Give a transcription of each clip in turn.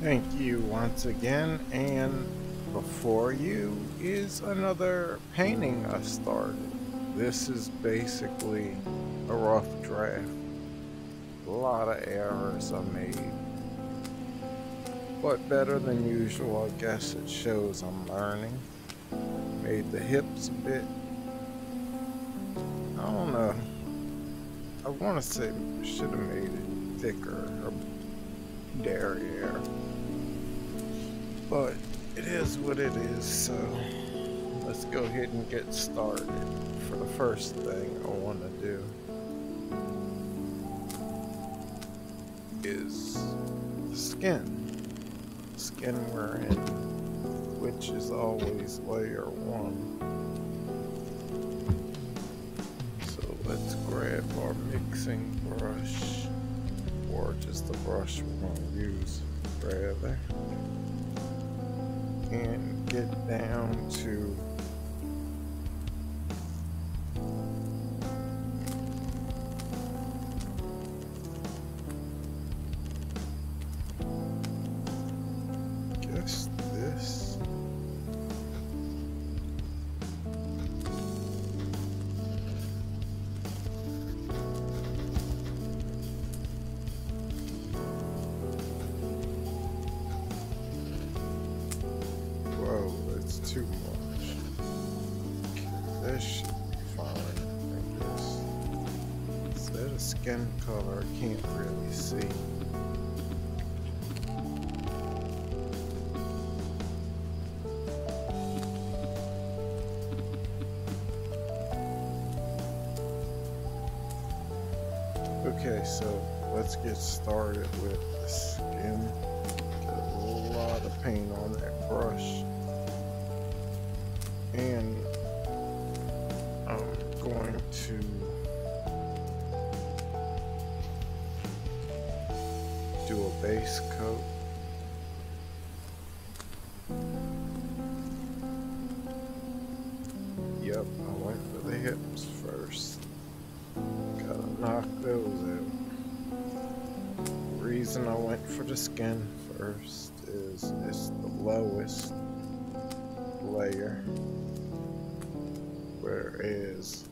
Thank you once again, and before you is another painting I started. This is basically a rough draft. A lot of errors I made. But better than usual, I guess it shows I'm learning. Made the hips a bit. I don't know. I want to say should have made it thicker or derriere. But it is what it is, so let's go ahead and get started for the first thing I want to do is the skin. The skin we're in, which is always layer one. So let's grab our mixing brush, or just the brush we're going to use, rather and get down to I can't really see. Okay, so let's get started with the skin. Got a lot of paint on that brush. A base coat. Yep, I went for the hips first. Gotta knock those out. Reason I went for the skin first is it's the lowest layer, whereas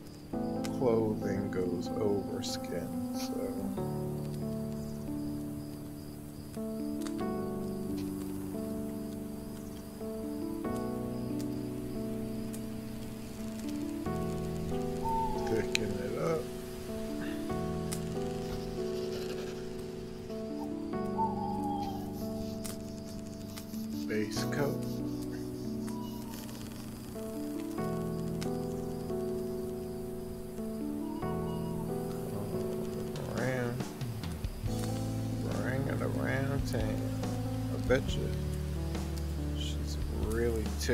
clothing goes over skin. So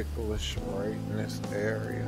ticklish right in this area.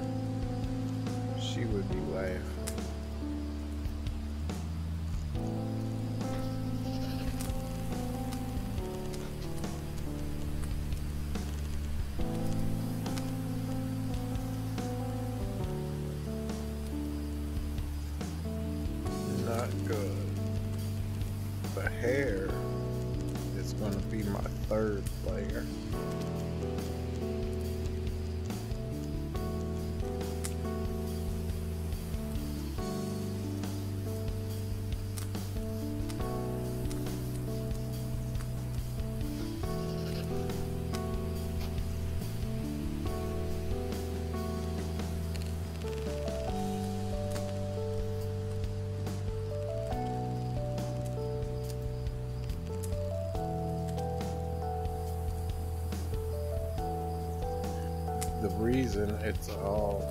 Reason it's all,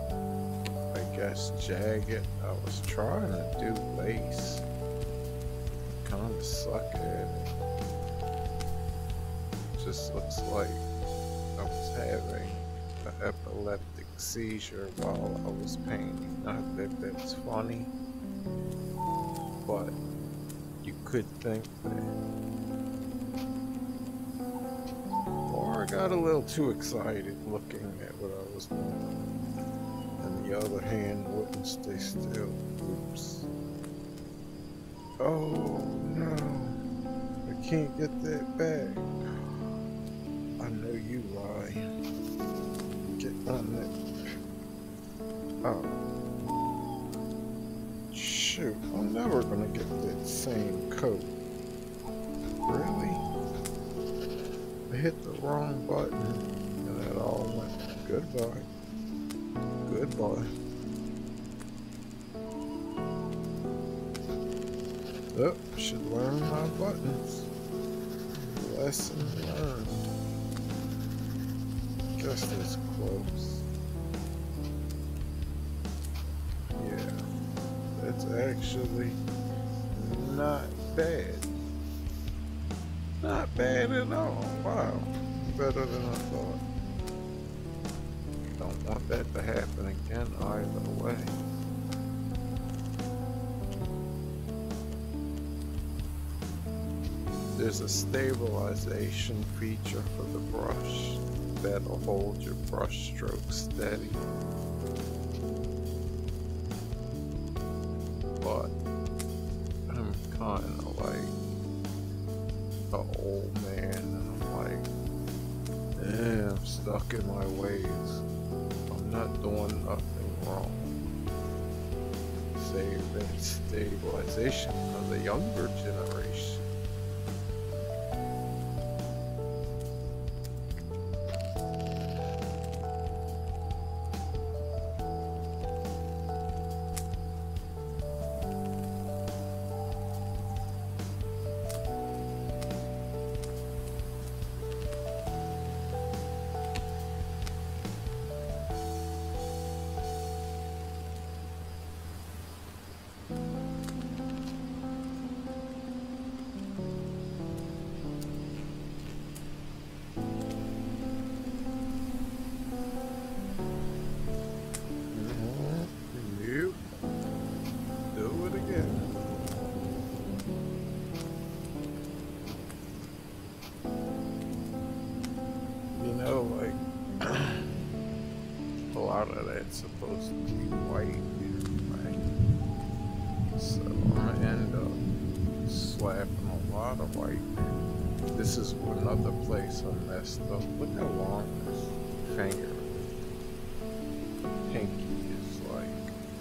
I guess, jagged, I was trying to do lace. Kind of suck at it. Just looks like I was having an epileptic seizure while I was painting. Not that that's funny, but you could think that. Got a little too excited looking at what I was doing. And the other hand wouldn't stay still. Oops. Oh no. I can't get that back. I know you lie. Get on that. Oh. Shoot, I'm never gonna get that same coat. Hit the wrong button and it all went goodbye. Goodbye. Oh, should learn my buttons. Lesson learned. Just as close. Yeah, that's actually not bad. Wow. Better than I thought. Don't want that to happen again either way. There's a stabilization feature for the brush that'll hold your brush stroke steady. Stabilization of the younger supposed to be white, right? So I'm gonna end up slapping a lot of white. This is another place I messed up. Look how long this finger pinky is like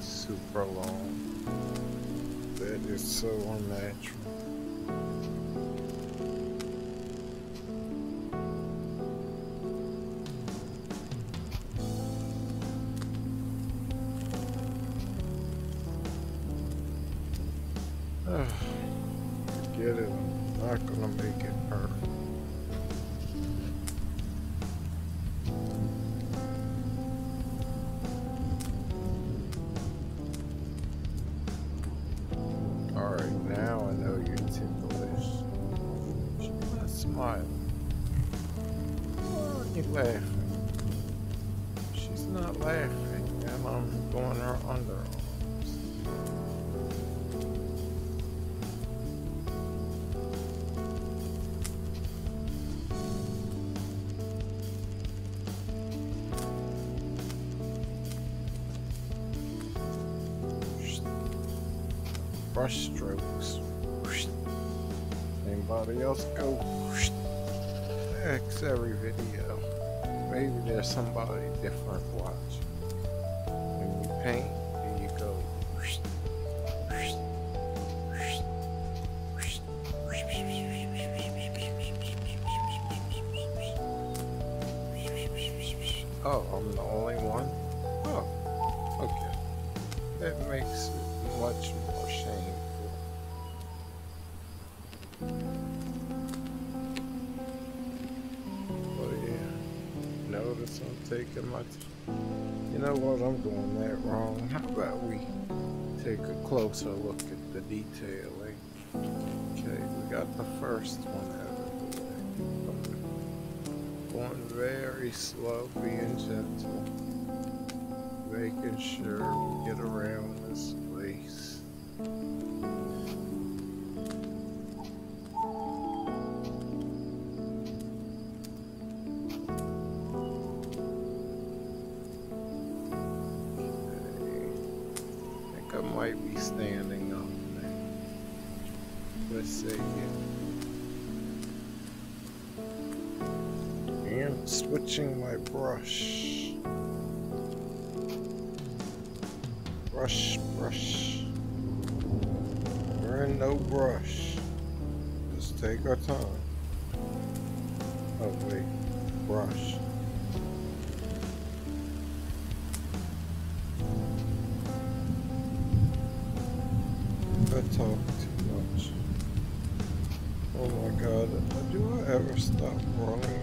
super long. That is so unnatural. Else go? X every video. Maybe there's somebody different watching. When you paint, here you go. Oh, I'm the only one? You know what? I'm doing that wrong. How about we take a closer look at the detailing? Eh? Okay, we got the first one out of the way. Going very slow, being gentle, making sure we get around this Let's here. I'm switching my brush. Brush, brush. We're in no brush. Just take our time. Oh wait, brush. I talk. Oh my god, do I ever stop running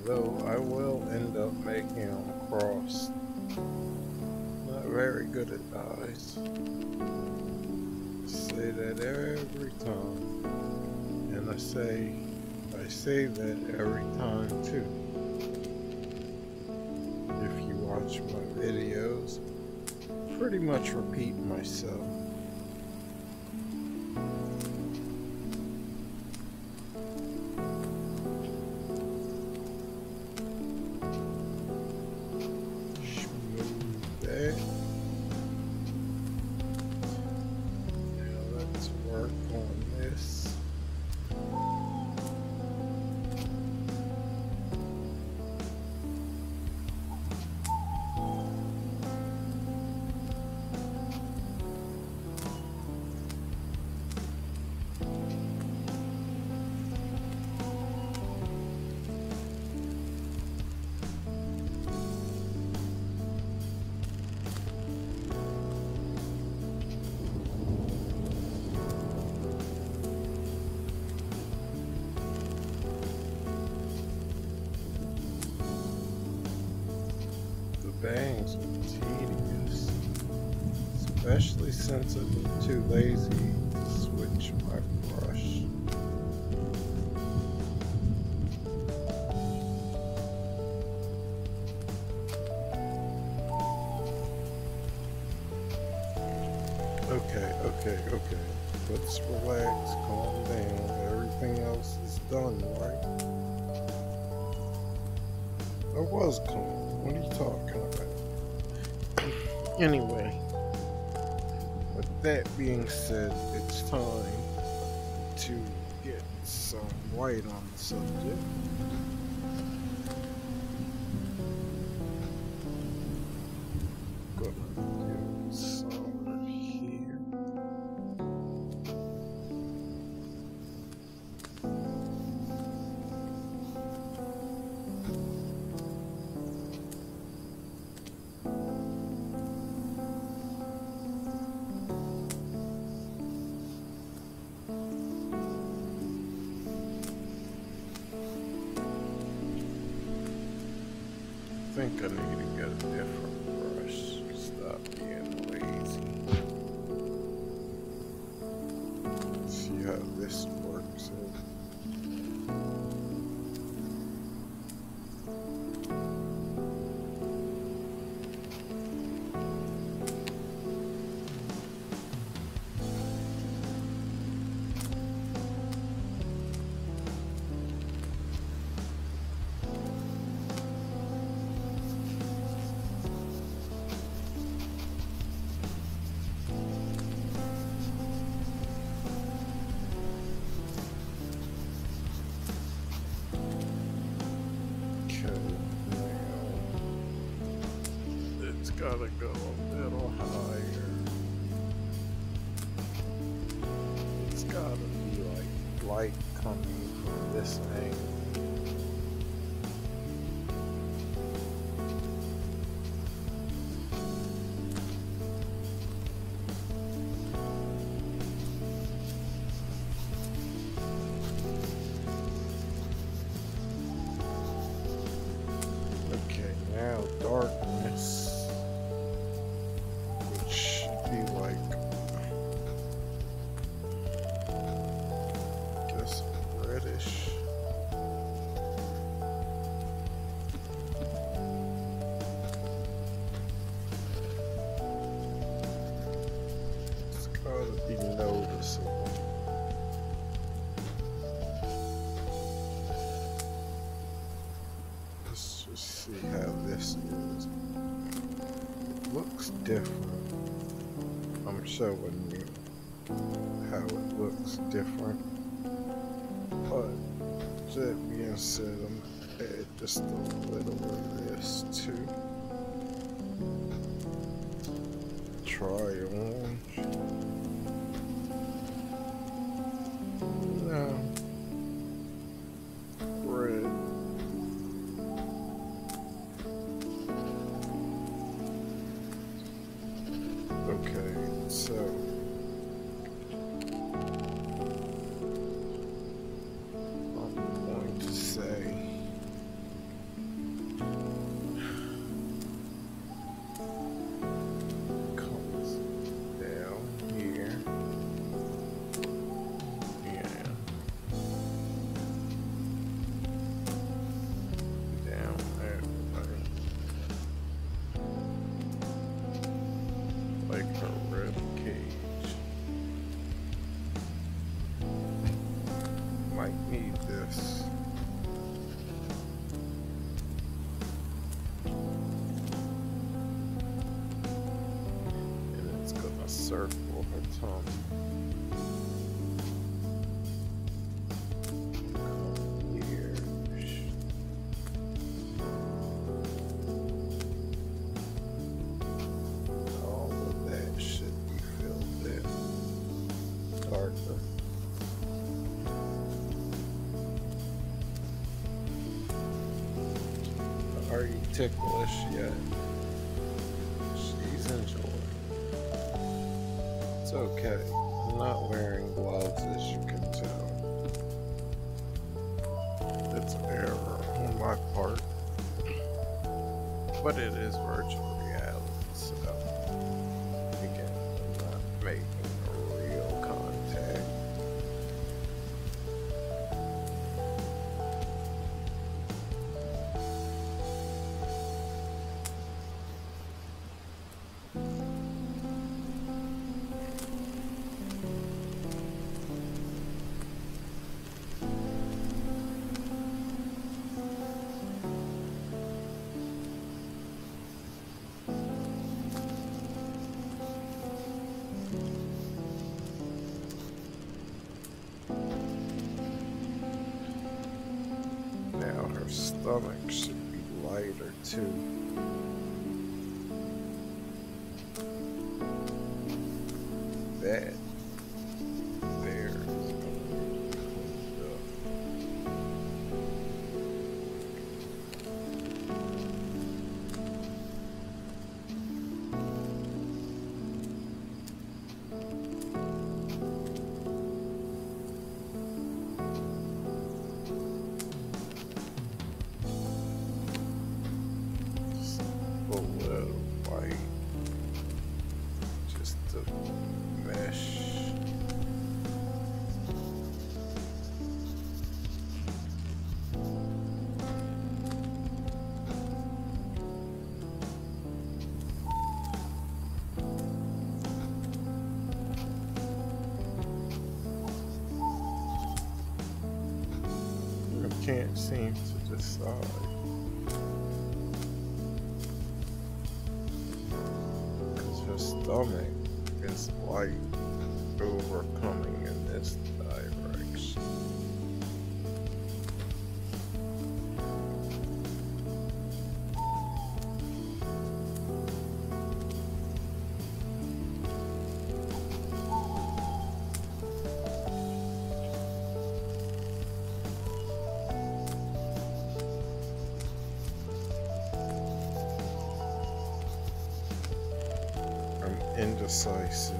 Although I will end up making them cross. Not very good at eyes. Say that every time. And I say, I say that every time too. If you watch my videos, pretty much repeat myself. Tedious, especially since I'm too lazy to switch my brush. Okay, okay, okay. Let's relax, calm down. Everything else is done, right? I was calm. What are you talking about? Anyway, with that being said, it's time to get some white on the subject. I gotta go a little higher. It's gotta be like light coming from this angle. Looks different. I'm showing you how it looks different. But that being said, I'm add just a little of this too. Try orange. Ticklish yet? She's enjoying. It's okay. I'm not wearing gloves as you can tell. It's error on my part. But it is virtual That I to decide. Because her stomach decisive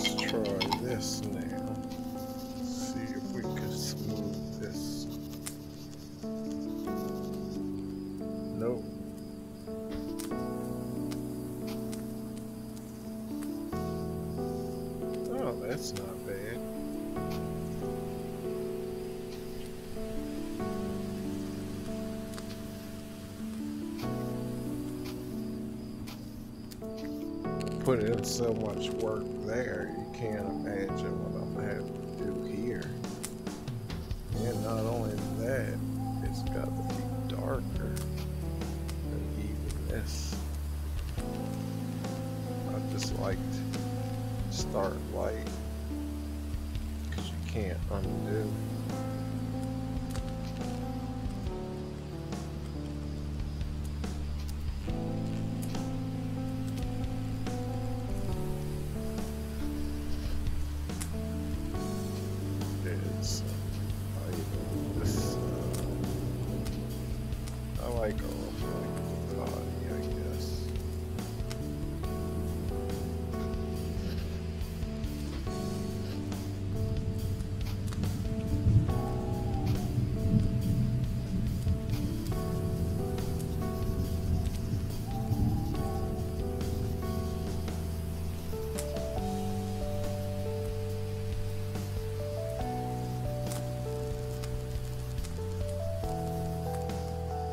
let's try this now. See if we can smooth this. Nope. Oh, that's not bad. Put in so much work there, can't imagine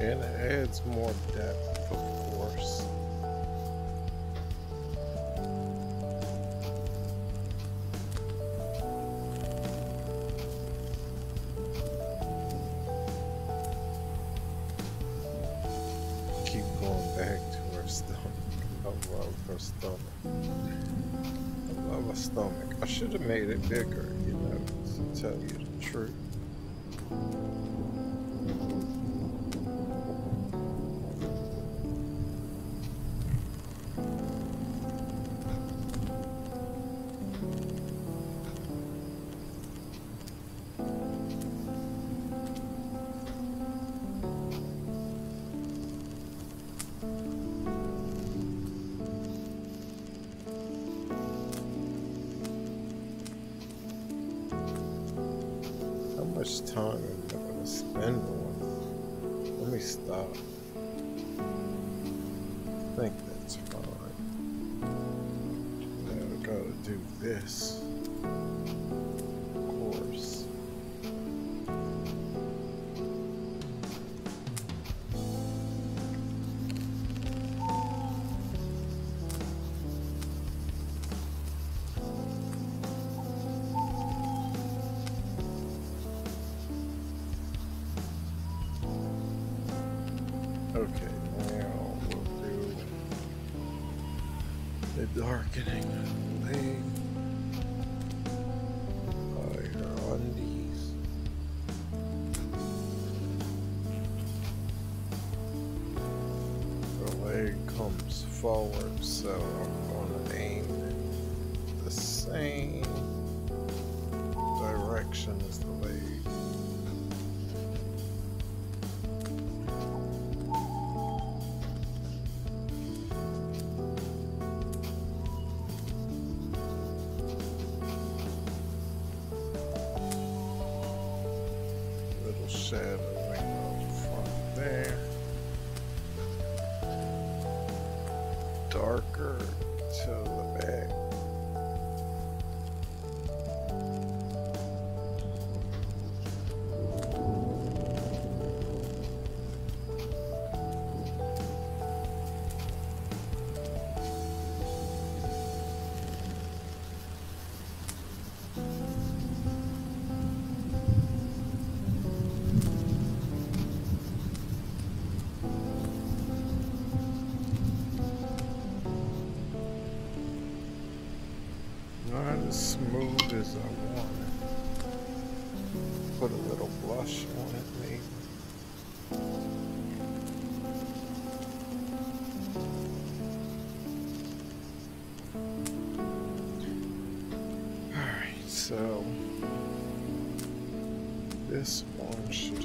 it adds more depth, of course. Keep going back to her stomach. I love her stomach. I love her stomach. I should have made it bigger, you know, to tell you the truth. This. Of course. Okay, now we'll do the darkening to as smooth as I want it. Put a little blush on it maybe. Alright, so this one should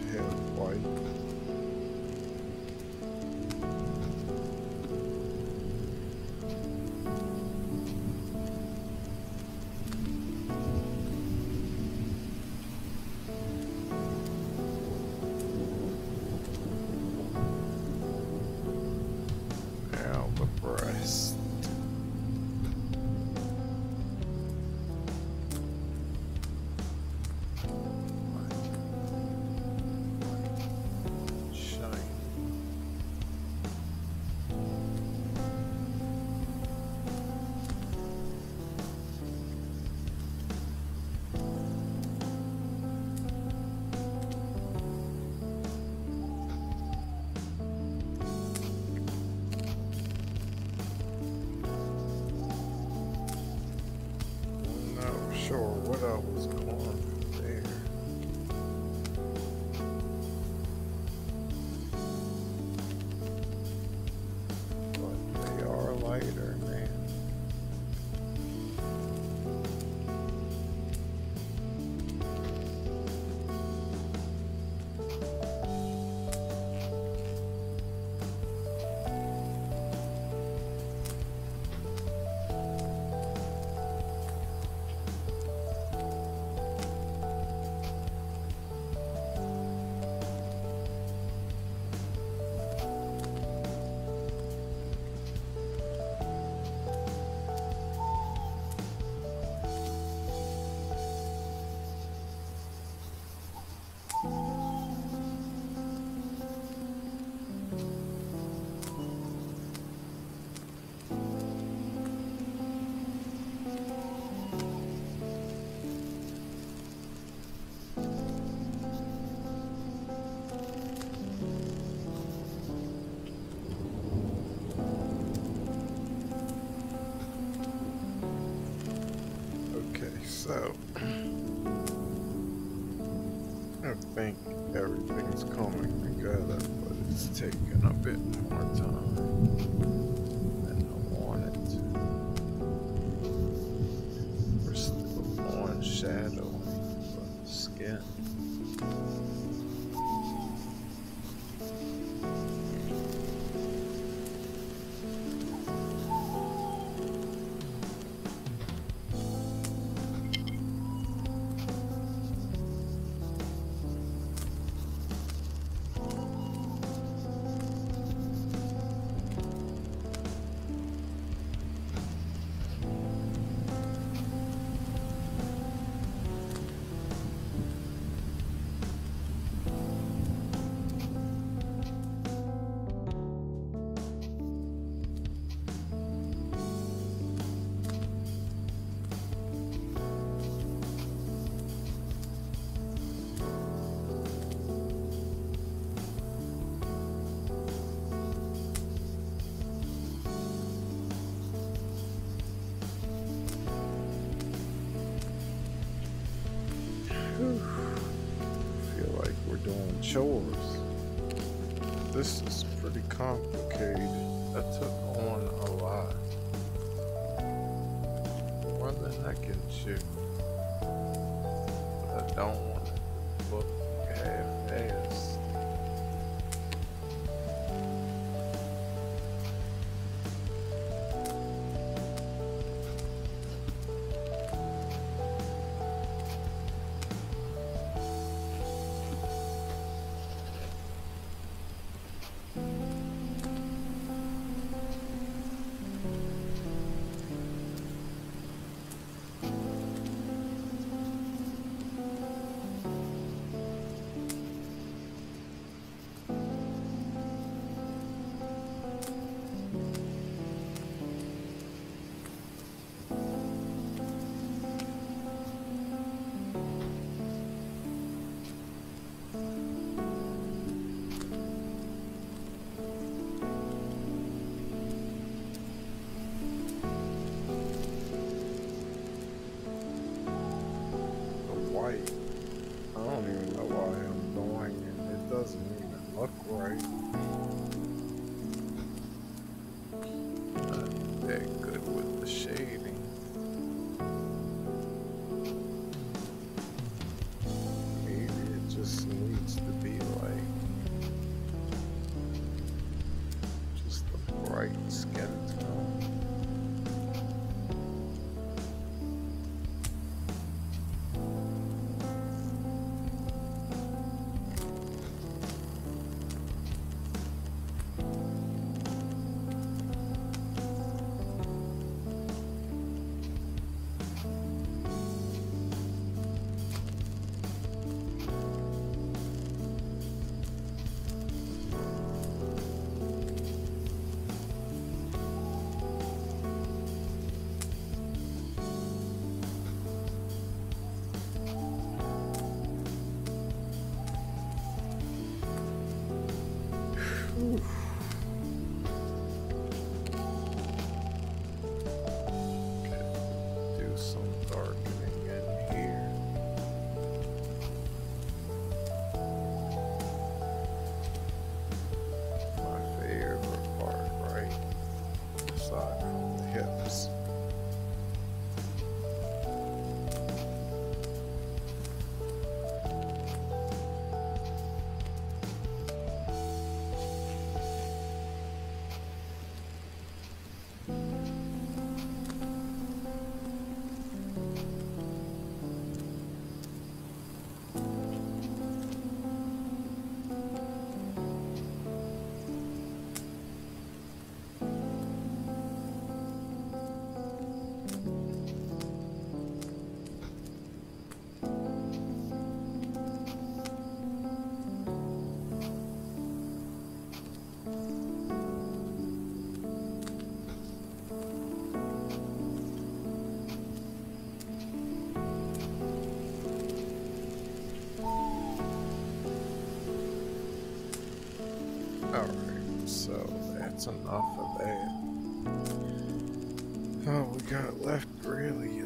it. enough of that. Oh, we got left really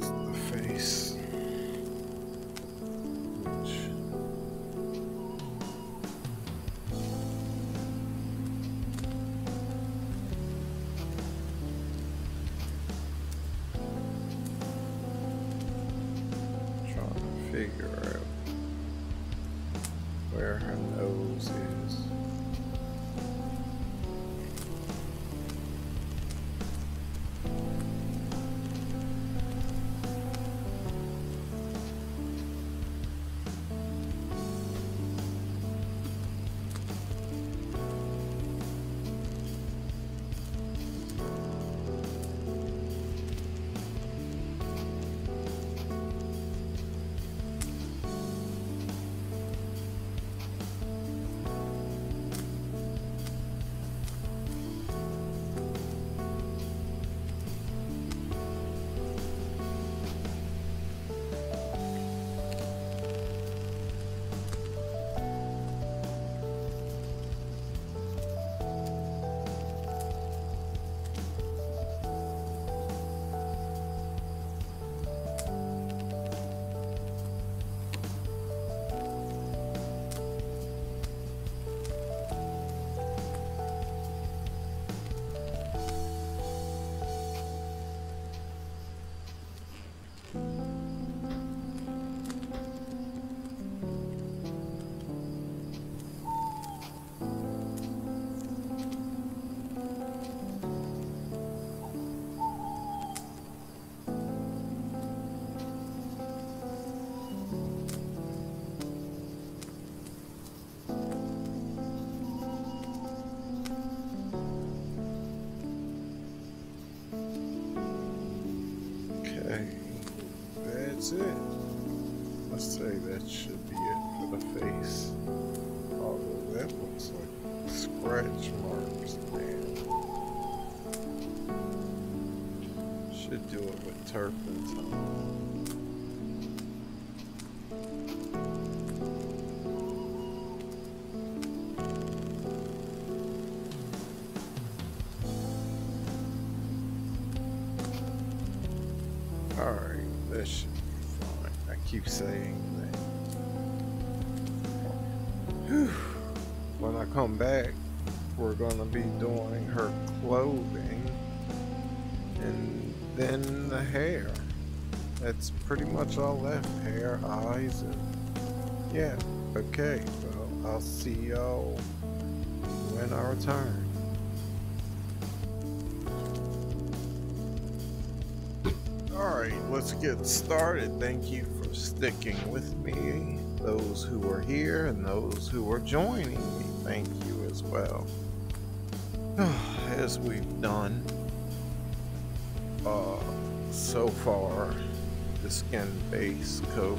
it. Let's say that should be it for the face. Although that looks like scratch marks, man. Should do it with turpentine. that's pretty much all left. Hair, eyes, and yeah. Okay, well, I'll see y'all when I return. Alright, let's get started. Thank you for sticking with me. Those who are here and those who are joining me, thank you as well. As we've done uh, so far, the skin base coat.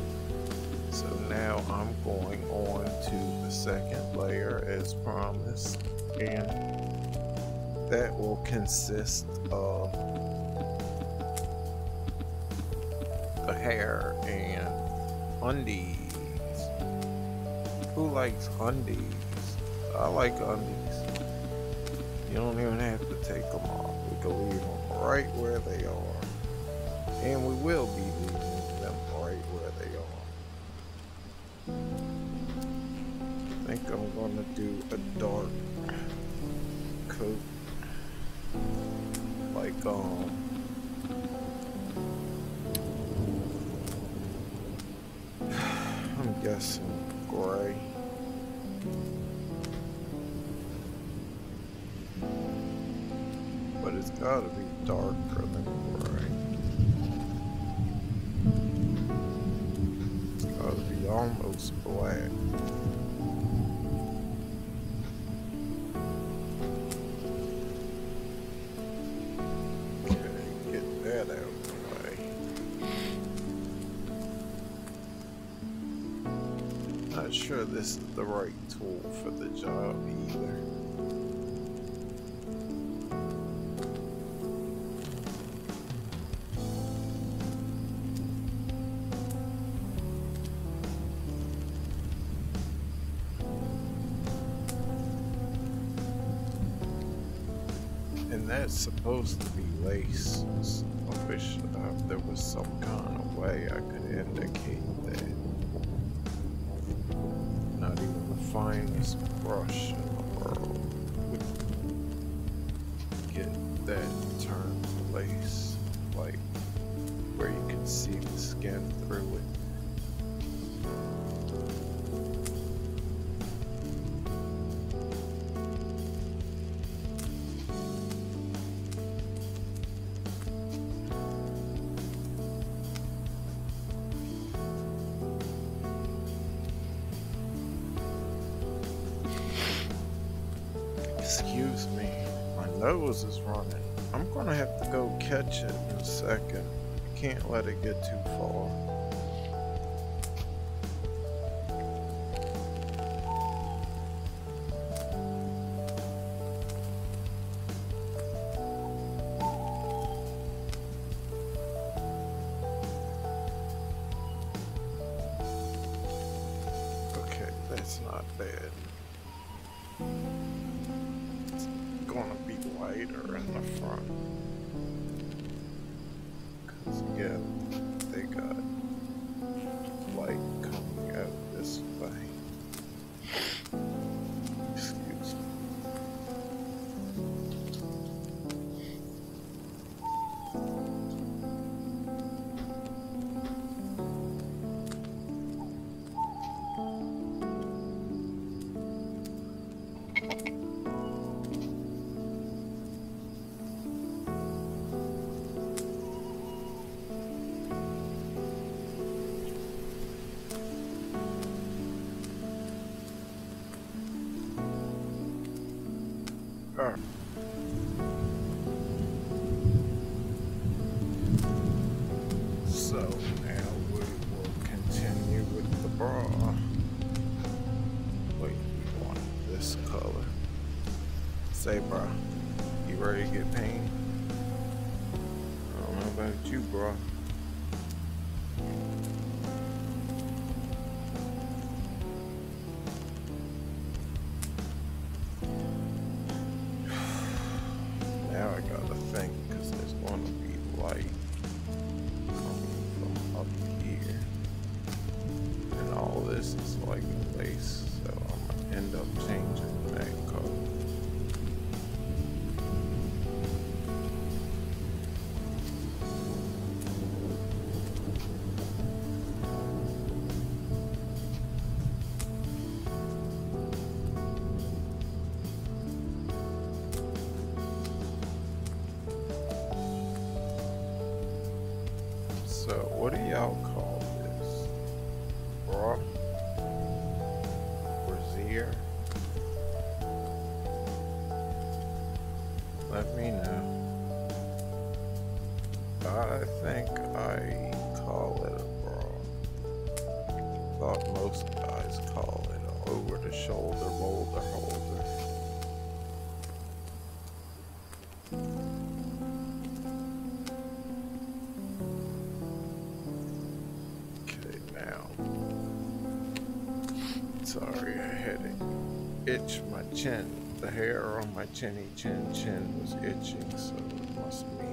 So now I'm going on to the second layer as promised, and that will consist of the hair and undies. Who likes undies? I like undies. You don't even have to take them off. We can leave them right where they are. And we will be I'm gonna do a dark coat. Like, um, I'm guessing gray. But it's gotta be darker than gray. It's gotta be almost black. Sure this is the right tool for the job either. And that's supposed to be lace. I wish uh, there was some kind of way I could indicate that. The finest brush in the world get that turned lace, like where you can see the skin through it. Nose is running. I'm gonna have to go catch it in a second. I Can't let it get too far. Okay, that's not bad. Be in the front. Say, bro, you ready to get paint? I don't know about you, bro. itch my chin. The hair on my chinny chin chin was itching, so it must mean.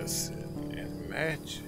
and match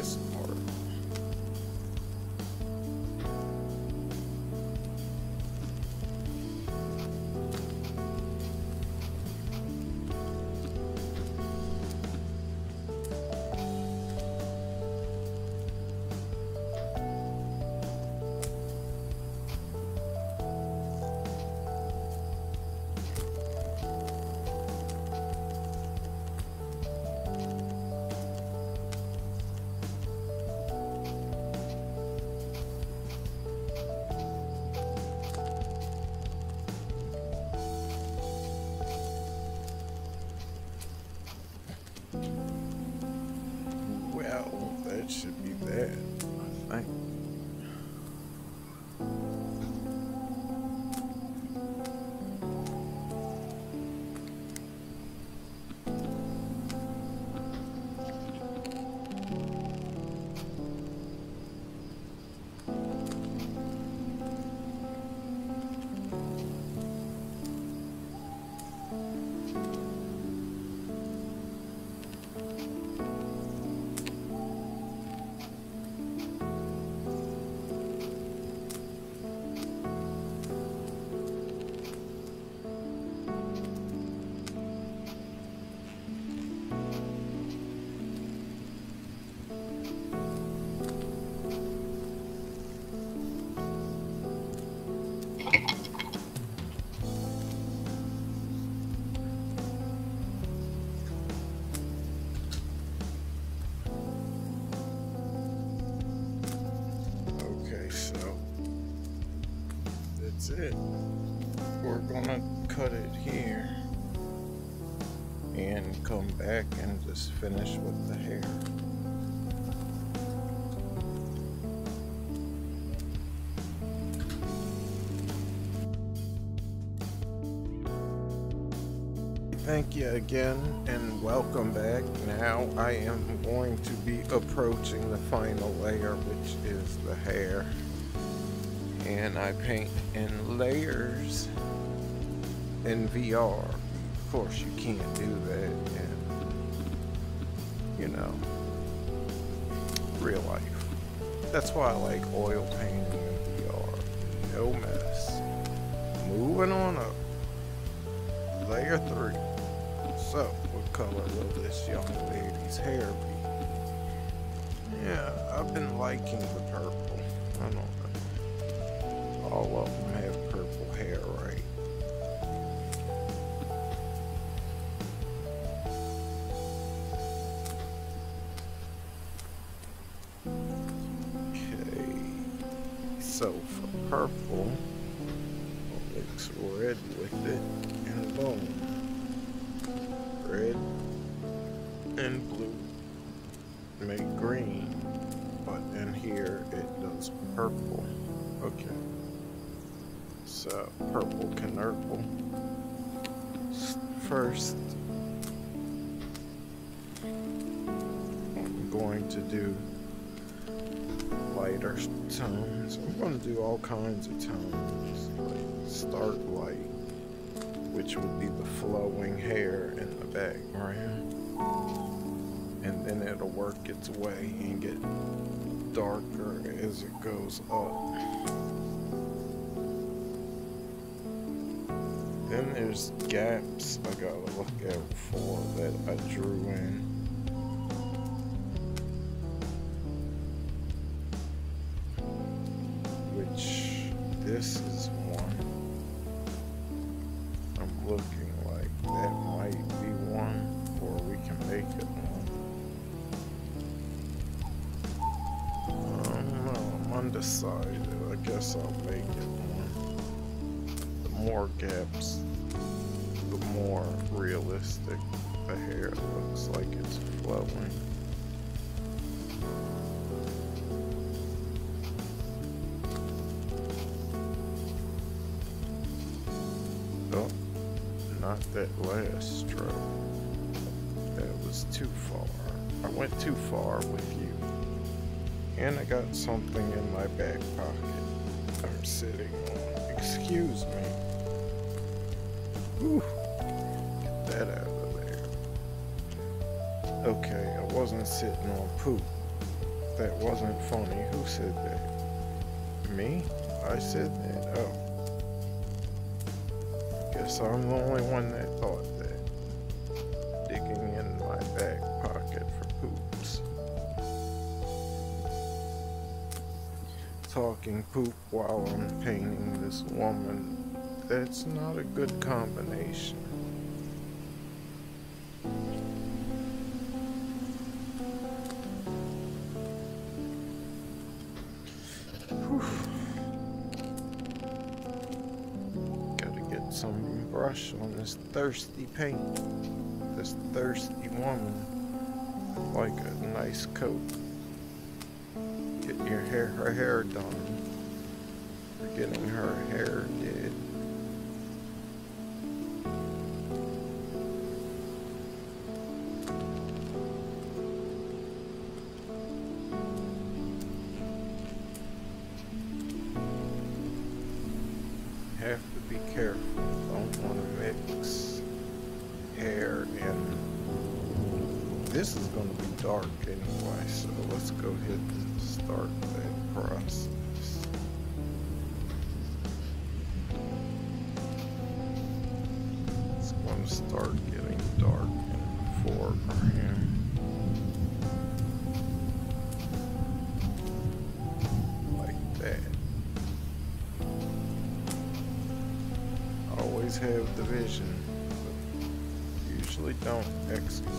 ustedes. It. We're gonna cut it here and come back and just finish with the hair. Thank you again and welcome back. Now I am going to be approaching the final layer which is the hair. And I paint in layers in VR. Of course you can't do that in, you know, real life. That's why I like oil painting in VR. No mess. Moving on up. Layer 3. So, what color will this young lady's hair be? Yeah, I've been liking the purple. I don't. All of them have purple hair, right? Okay. So, for purple, I'll mix red with So uh, purple can. First, I'm going to do lighter tones. I'm going to do all kinds of tones. Like start light which would be the flowing hair in the background. And then it'll work its way and get darker as it goes up. Then there's gaps I gotta look out for that I drew in. Get that out of there. Okay, I wasn't sitting on poop. That wasn't funny. Who said that? Me? I said that. Oh. Guess I'm the only one that thought that. Digging in my back pocket for poops. Talking poop while I'm painting this woman. That's not a good combination. Gotta get some brush on this thirsty paint. This thirsty woman. Like a nice coat. Get your hair her hair done. Getting her hair let's go ahead and start that process. It's going to start getting dark in the that. Always have the vision, but usually don't execute.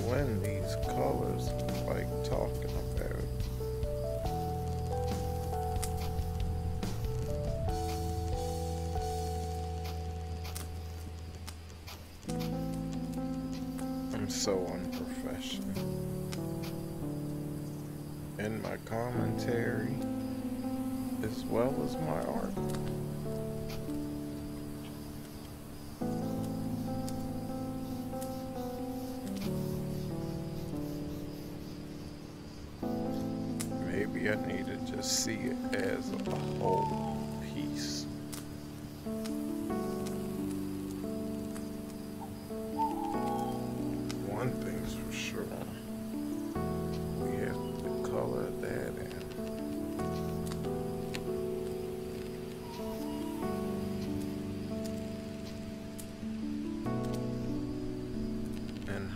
blend these colors like talking about. it, I'm so unprofessional. In my commentary, as well as my art.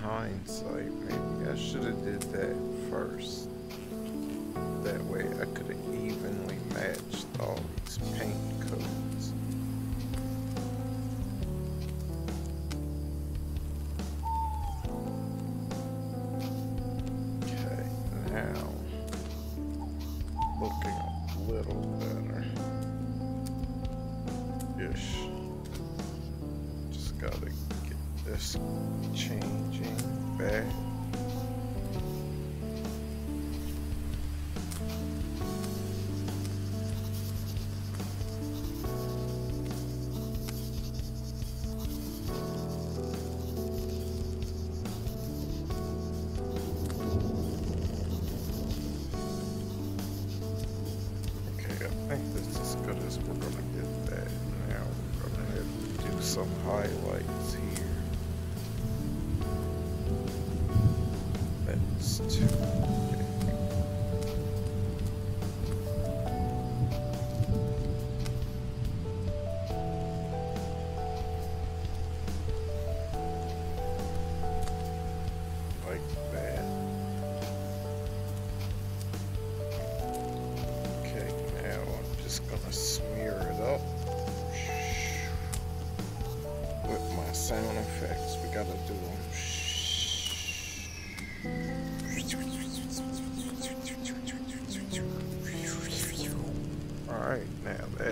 hindsight, maybe I should have did that first.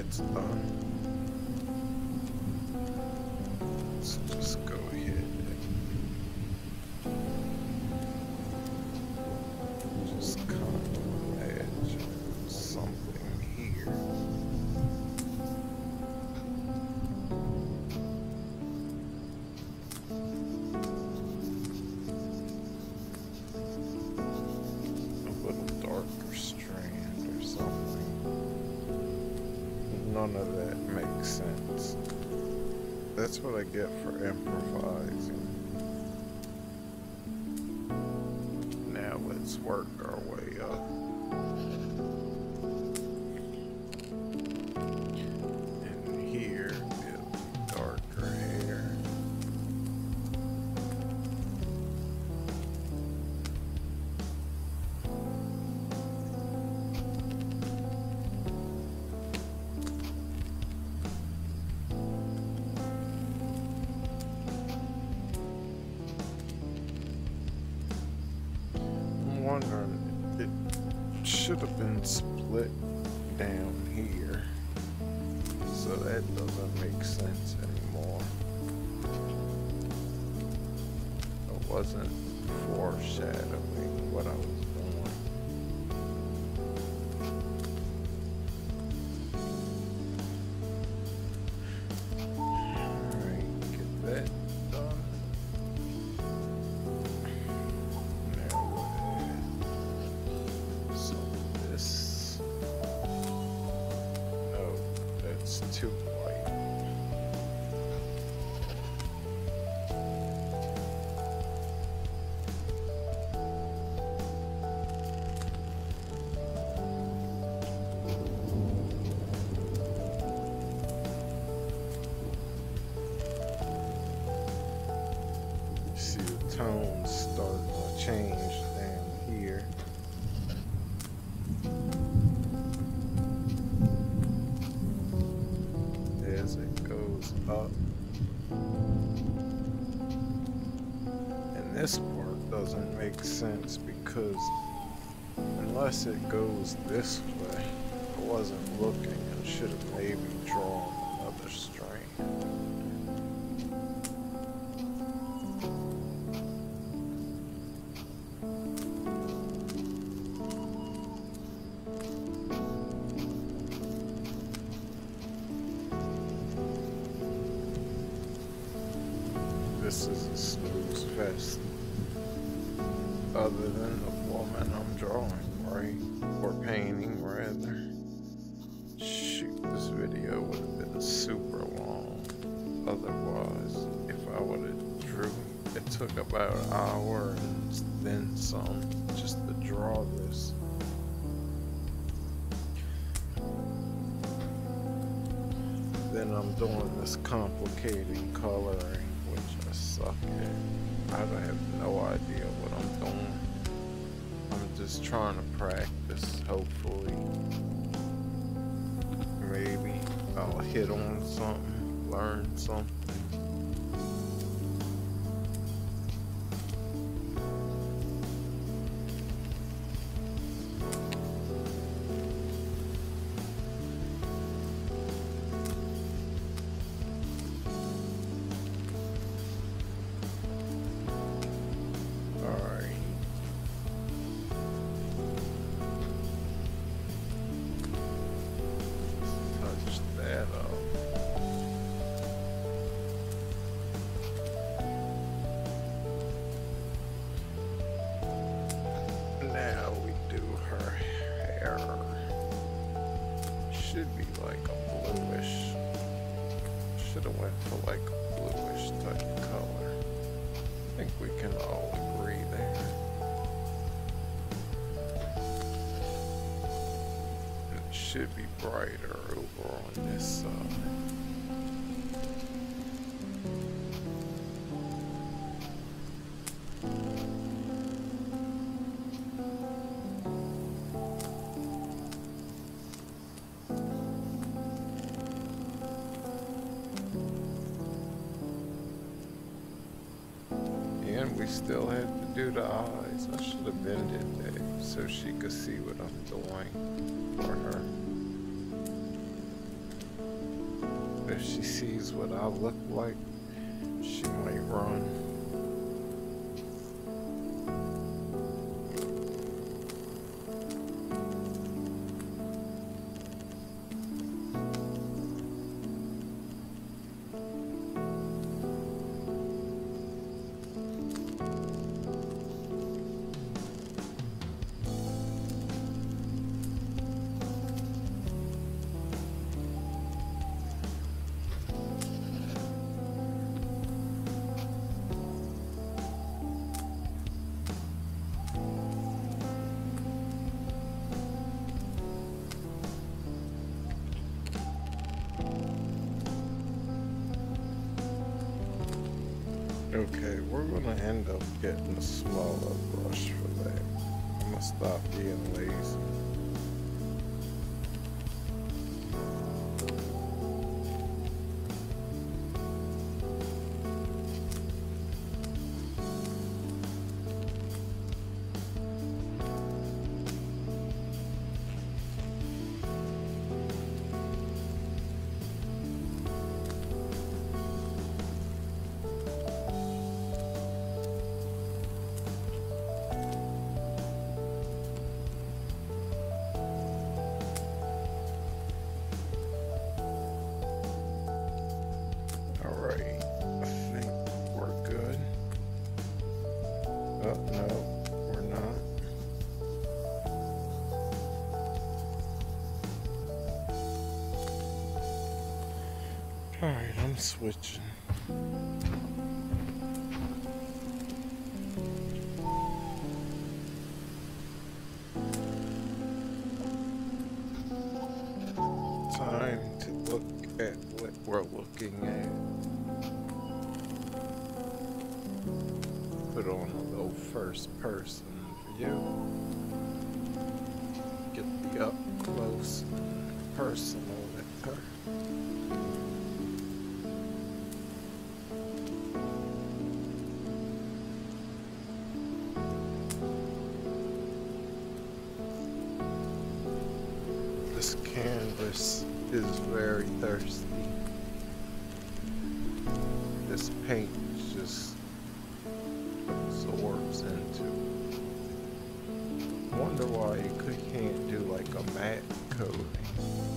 It's. That's what I get for improvising. Now let's work. wasn't foreshadowed. this part doesn't make sense because unless it goes this way, I wasn't looking and should have maybe drawn another string. I'm doing this complicated coloring, which I suck at. I have no idea what I'm doing. I'm just trying to practice, hopefully. Maybe I'll hit on something, learn something. Should be brighter over on this side. And we still had to do the eyes. I should have bended that so she could see what I'm doing for her. If she sees what I look like, she might run. Gonna end up getting a smaller brush for that. I'm gonna stop being I'm switching. Time to look at what we're looking at. Put on a little first person view. Get the up close and canvas is very thirsty. This paint just absorbs into. it. Wonder why you could, can't do like a matte coating.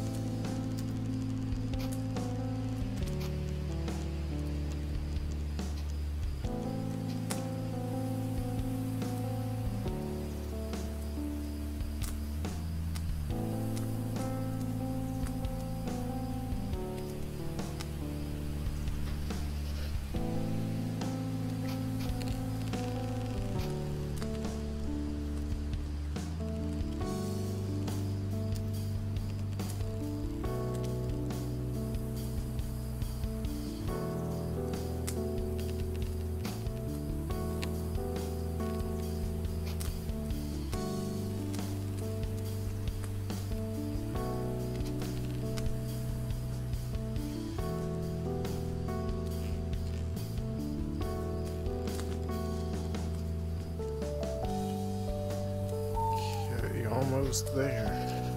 Goes there.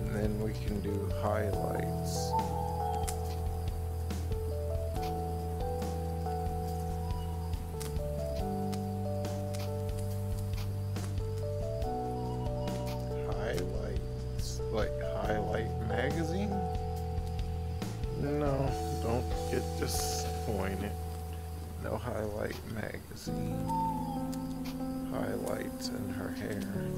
And then we can do highlights. Highlights, like highlight magazine? No, don't get disappointed. No highlight magazine. Highlights in her hair.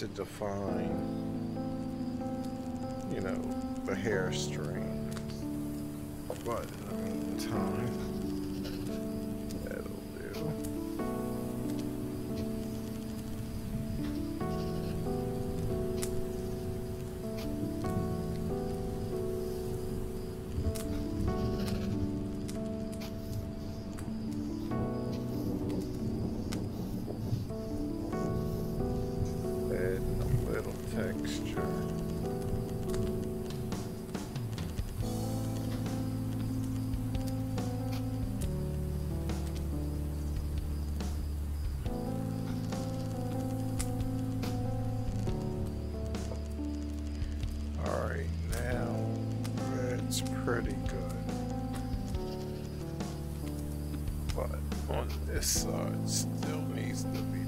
To define, you know, the hair strings. But in the meantime, this side still needs to be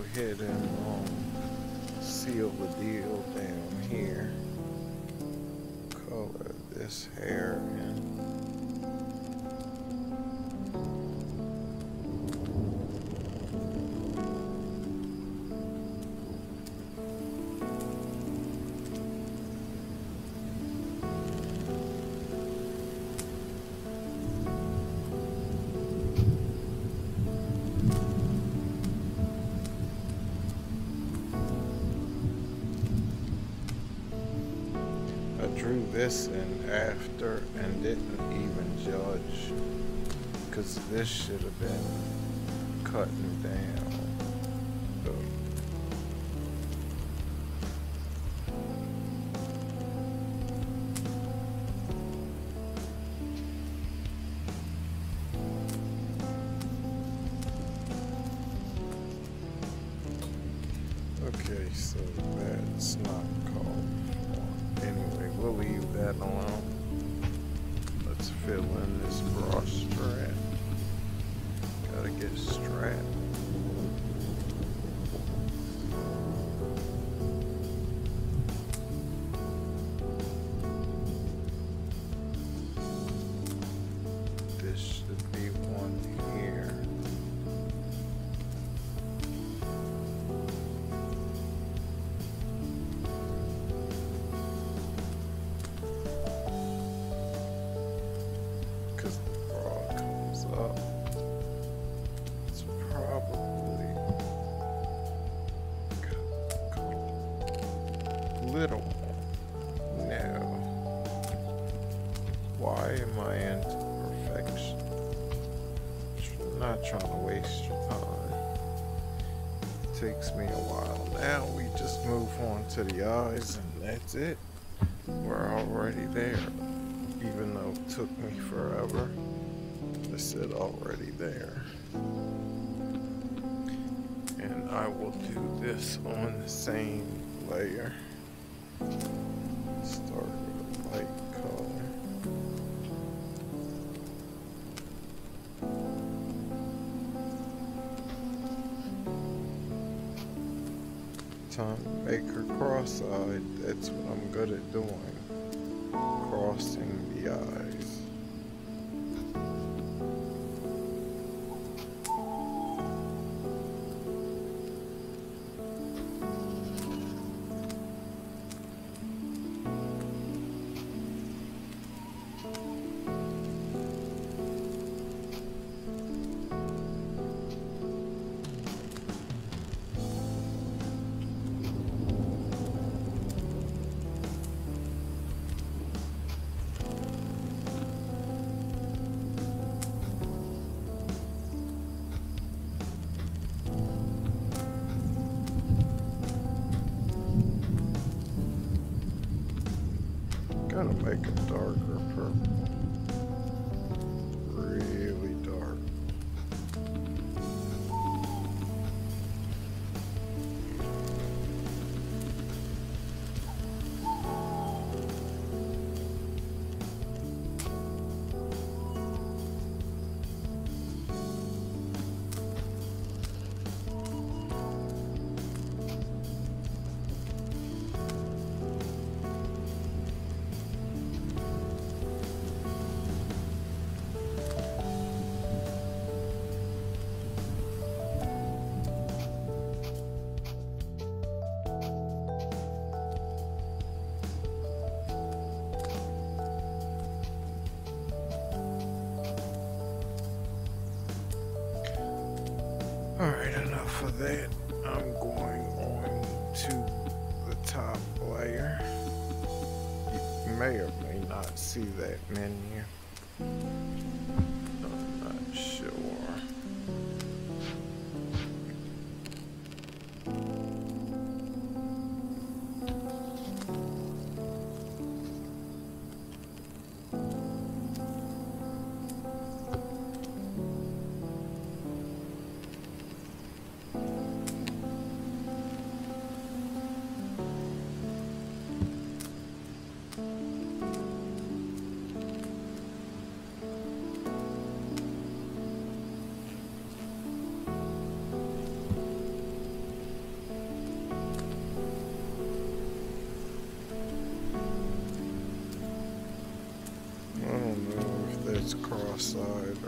go ahead and um, seal the deal down here. Color this hair drew this and after and didn't even judge because this should have been cutting down Okay, so that's not called. Anyway, we'll leave that alone. Let's fill in this bra strap. Gotta get strapped. To the eyes and that's it. We're already there even though it took me forever. I said already there. And I will do this on the same layer. Start with a light color. Time to make her cross-eyed. That's what I'm good at doing that. I'm going on to the top layer. You may or may not see that menu. It's cross-eyed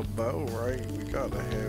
a bow, right? We gotta have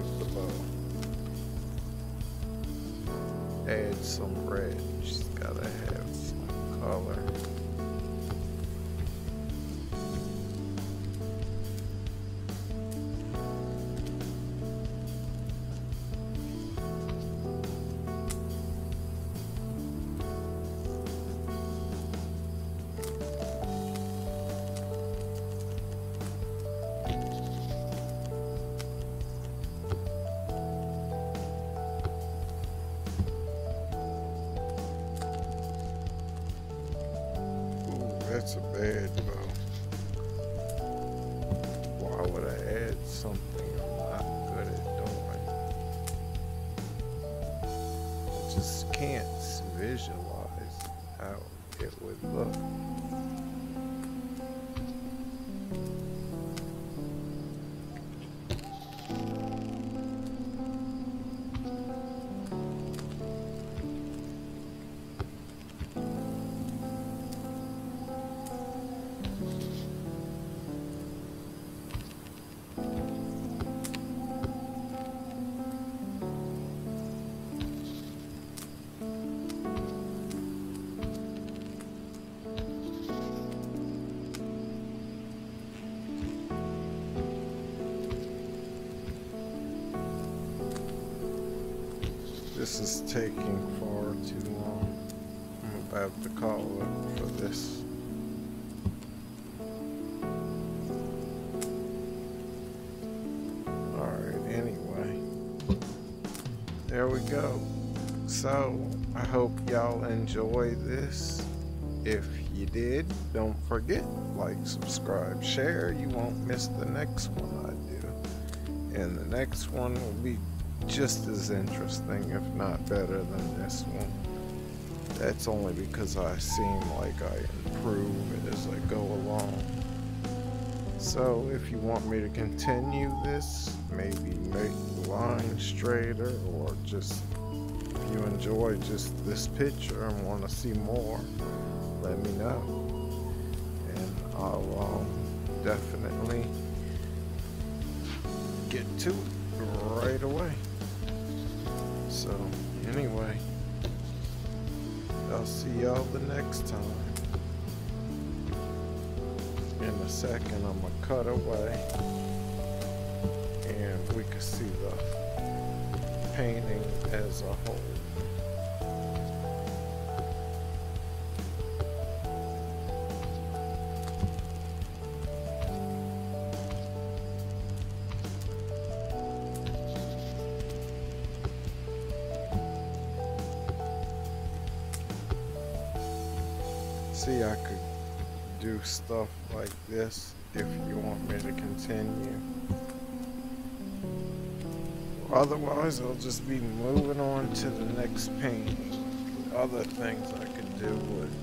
is taking far too long. I'm about to call it for this. Alright, anyway. There we go. So, I hope y'all enjoy this. If you did, don't forget, like, subscribe, share. You won't miss the next one I do. And the next one will be just as interesting, if not better than this one. That's only because I seem like I improve as I go along. So if you want me to continue this, maybe make the line straighter or just if you enjoy just this picture and want to see more, let me know. And I'll um, definitely get to it second, I'm gonna cut away and we can see the painting as a whole. This if you want me to continue. Otherwise, I'll just be moving on to the next painting. Other things I could do would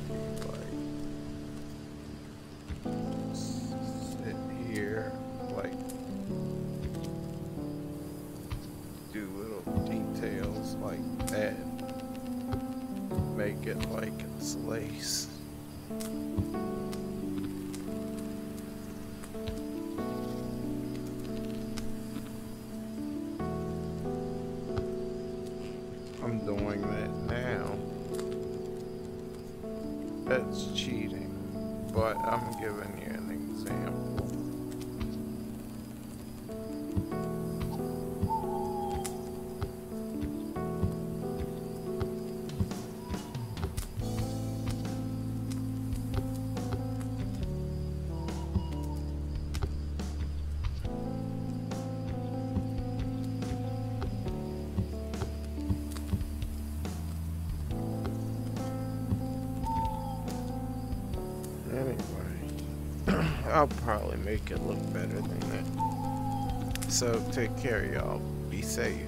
make it look better than that. So take care, y'all. Be safe.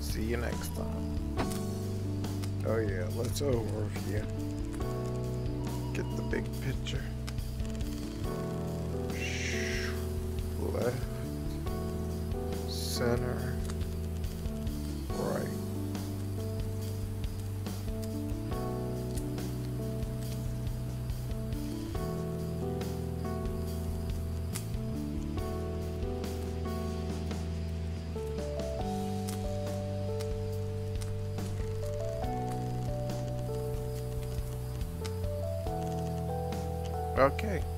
See you next time. Oh yeah, let's overview. Get the big picture. Left, center, Okay.